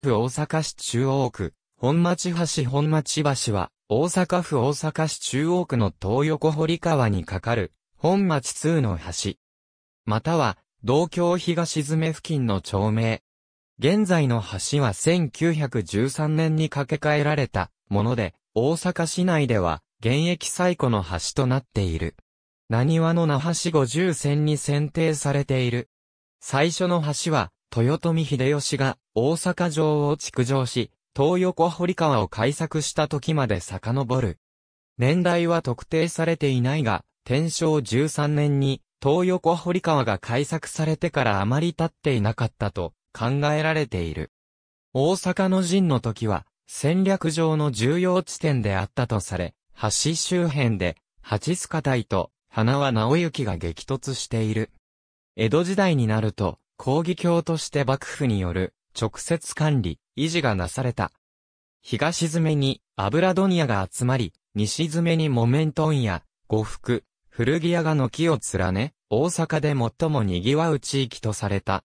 府大阪市中央区、本町橋本町橋は、大阪府大阪市中央区の東横堀川に架かる、本町通の橋。または、道京東詰付近の町名。現在の橋は1913年に架け替えられたもので、大阪市内では現役最古の橋となっている。何話の那覇市50線に選定されている。最初の橋は、豊臣秀吉が大阪城を築城し、東横堀川を開削した時まで遡る。年代は特定されていないが、天正13年に東横堀川が開削されてからあまり経っていなかったと考えられている。大阪の陣の時は戦略上の重要地点であったとされ、橋周辺で八須賀隊と花輪直行が激突している。江戸時代になると、抗議橋として幕府による直接管理、維持がなされた。東詰めに油問屋が集まり、西詰めに木綿問屋、呉服、古着屋が軒を連ね、大阪で最も賑わう地域とされた。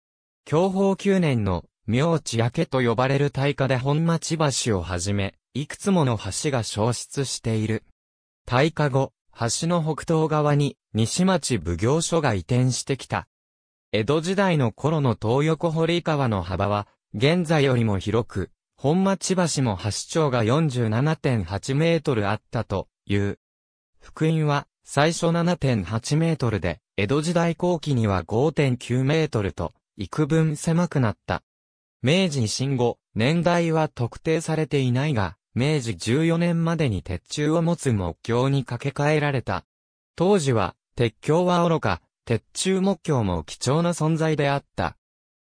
享保9年の明地焼けと呼ばれる大火で本町橋をはじめ、いくつもの橋が消失している。大火後、橋の北東側に西町奉行所が移転してきた。江戸時代の頃の東横堀川の幅は、現在よりも広く、本町橋も橋長が47.8メートルあったという。福音は最初7.8メートルで、江戸時代後期には5.9メートルと、幾分狭くなった。明治維新後、年代は特定されていないが、明治14年までに鉄柱を持つ木橋に架け替えられた。当時は、鉄橋は愚か、鉄柱木橋も貴重な存在であった。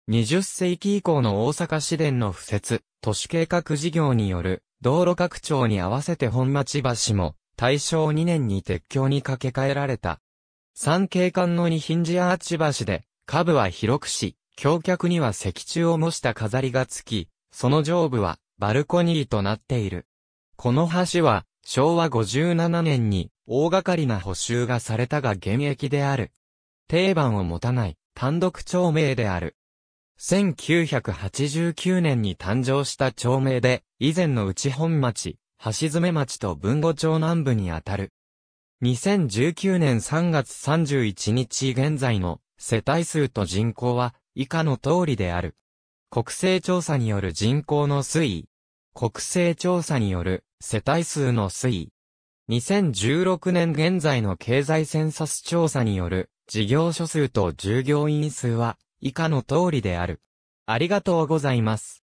20世紀以降の大阪市電の敷設、都市計画事業による道路拡張に合わせて本町橋も大正2年に鉄橋に架け替えられた。三景観の二ヒンジアーチ橋で、下部は広くし、橋脚には石柱を模した飾りがつき、その上部はバルコニーとなっている。この橋は昭和57年に大掛かりな補修がされたが現役である。定番を持たない単独町名である。1989年に誕生した町名で、以前の内本町、橋詰町と文後町南部にあたる。2019年3月31日現在の世帯数と人口は以下の通りである。国勢調査による人口の推移。国勢調査による世帯数の推移。2016年現在の経済センサス調査による事業所数と従業員数は以下の通りである。ありがとうございます。